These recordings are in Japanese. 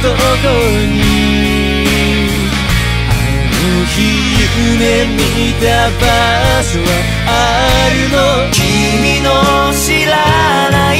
どこにあの日夢見た場所はあるの？君の知らない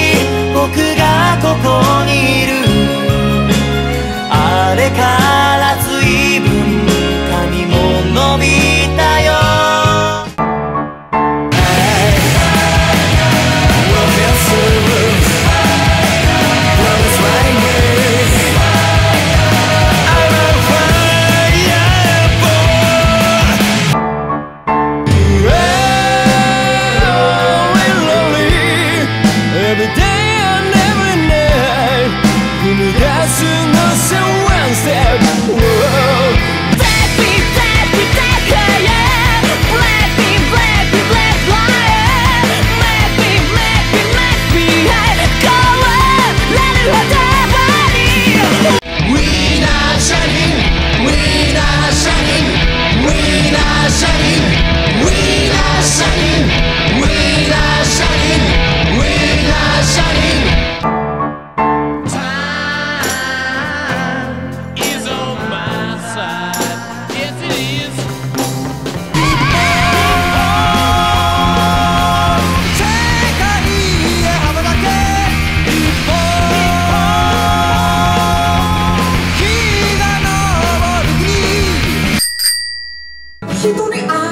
the day. ひとり会